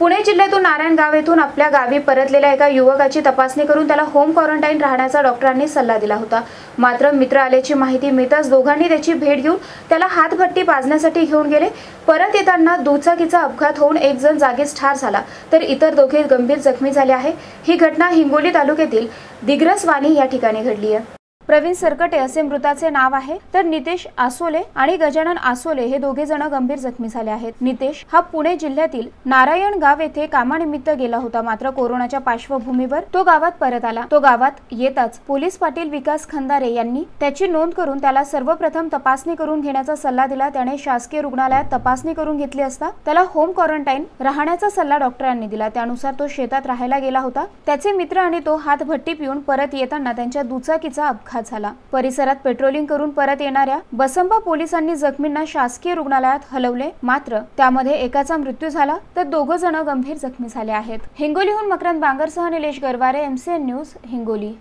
पुणे जिल्ह्यातून नारायणगाव येथून आपल्या गावी परतलेल्या एका युवकाची तपासणी करून त्याला होम क्वारंटाईन राहण्याचा डॉक्टरांनी सल्ला दिला होता. मात्र मित्र आल्याची माहिती मिळताच दोघांनी त्याची भेट घेऊन त्याला हातभट्टी पाजण्यासाठी घेऊन गेले. परत येताना दुचाकीचा अपघात होऊन एक जण जागीच ठार झाला. तर इतर दोघे गंभीर जखमी झाले आहे. ही घटना हिंगोली तालुक्यातील दिग्रसवाणी या ठिकाणी घडली आहे. प्रवीण सरकटे असे मृताचे नाव आहे. तर नितेश आसोले आणि गजानन आसोले हे दोघे जण गंभीर जखमी झाले आहेत. नितेश हा पुणे जिल्ह्यातील नारायण गाव येथे कामानिमित्त गेला होता. मात्र कोरोनाच्या पार्श्वभूमीवर तो गावात परत आला. तो गावात येताच पोलीस पाटील विकास खंदारे यांनी त्याची नोंद करून त्याला सर्वप्रथम तपासणी करून घेण्याचा सल्ला दिला. त्याने शासकीय रुग्णालयात तपासणी करून घेतली असता त्याला होम क्वारंटाईन राहण्याचा सल्ला डॉक्टरांनी दिला. त्यानुसार तो शेतात राहायला गेला होता. त्याचे मित्र आणि तो हात भट्टी पिऊन परत येताना त्यांच्या दुचाकीचा अपघात झाला. परिसरात पेट्रोलिंग करून परत येणाऱ्या बसंबा पोलिसांनी जखमींना शासकीय रुग्णालयात हलवले. मात्र त्यामध्ये एकाचा मृत्यू झाला तर दोघ जण गंभीर जखमी झाले आहेत. हिंगोलीहून मकरंद बांगरसह निलेश गरवारे एमसीएन न्यूज हिंगोली.